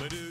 Ba-doo